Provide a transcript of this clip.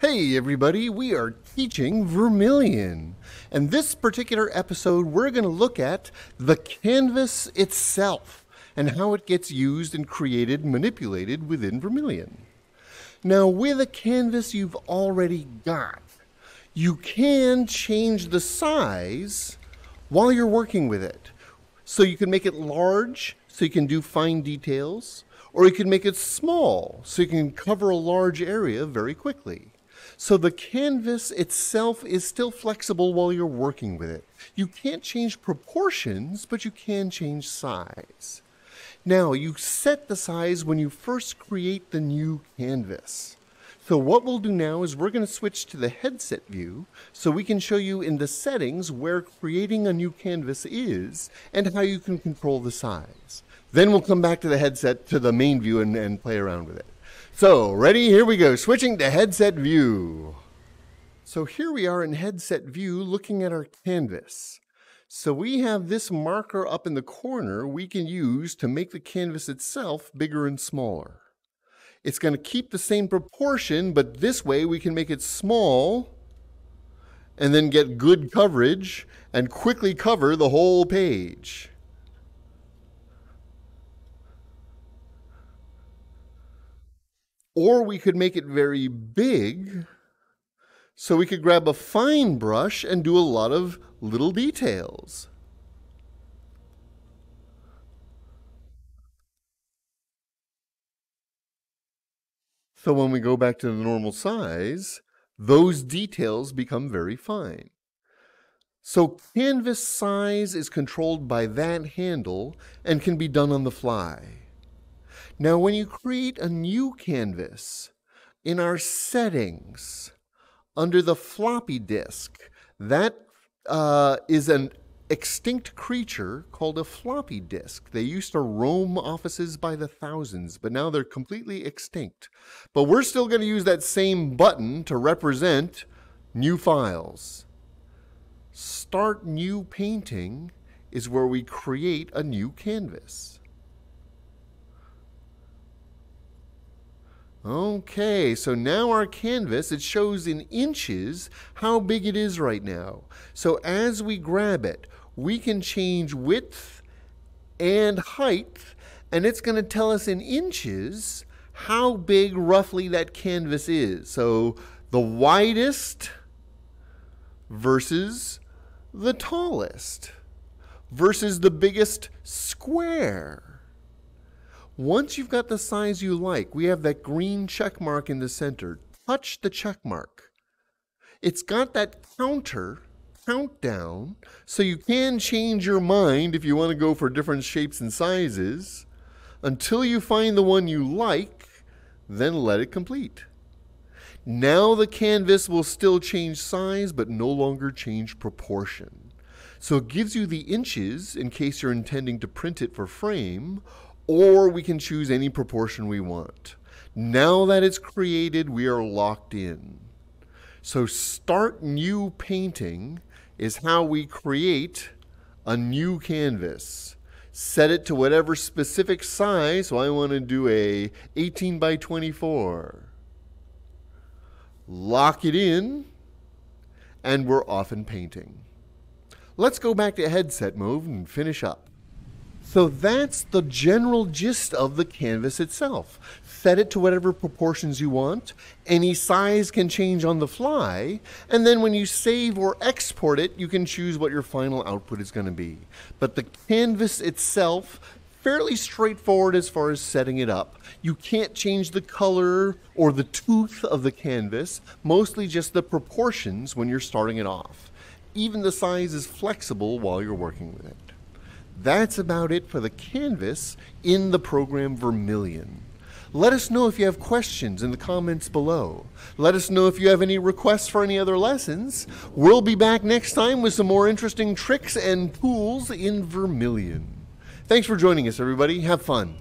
Hey everybody, we are teaching Vermillion. And this particular episode, we're going to look at the canvas itself and how it gets used and created manipulated within Vermillion. Now, with a canvas you've already got, you can change the size while you're working with it. So you can make it large, so you can do fine details, or you can make it small, so you can cover a large area very quickly. So the canvas itself is still flexible while you're working with it. You can't change proportions, but you can change size. Now, you set the size when you first create the new canvas. So what we'll do now is we're going to switch to the headset view so we can show you in the settings where creating a new canvas is and how you can control the size. Then we'll come back to the headset to the main view and, and play around with it. So, ready? Here we go. Switching to headset view. So here we are in headset view looking at our canvas. So we have this marker up in the corner we can use to make the canvas itself bigger and smaller. It's going to keep the same proportion, but this way we can make it small and then get good coverage and quickly cover the whole page. Or we could make it very big so we could grab a fine brush and do a lot of little details. So when we go back to the normal size, those details become very fine. So canvas size is controlled by that handle and can be done on the fly. Now, when you create a new canvas, in our settings, under the floppy disk, that uh, is an extinct creature called a floppy disk. They used to roam offices by the thousands, but now they're completely extinct. But we're still going to use that same button to represent new files. Start New Painting is where we create a new canvas. Okay, so now our canvas, it shows in inches how big it is right now. So as we grab it, we can change width and height, and it's going to tell us in inches how big roughly that canvas is. So the widest versus the tallest versus the biggest square. Once you've got the size you like, we have that green check mark in the center. Touch the check mark. It's got that counter countdown, so you can change your mind if you want to go for different shapes and sizes. Until you find the one you like, then let it complete. Now the canvas will still change size, but no longer change proportion. So it gives you the inches in case you're intending to print it for frame, or we can choose any proportion we want. Now that it's created, we are locked in. So start new painting is how we create a new canvas. Set it to whatever specific size. So I want to do a 18 by 24. Lock it in, and we're off and painting. Let's go back to headset mode and finish up. So that's the general gist of the canvas itself. Set it to whatever proportions you want. Any size can change on the fly. And then when you save or export it, you can choose what your final output is going to be. But the canvas itself, fairly straightforward as far as setting it up. You can't change the color or the tooth of the canvas, mostly just the proportions when you're starting it off. Even the size is flexible while you're working with it. That's about it for the canvas in the program Vermillion. Let us know if you have questions in the comments below. Let us know if you have any requests for any other lessons. We'll be back next time with some more interesting tricks and tools in Vermillion. Thanks for joining us, everybody. Have fun.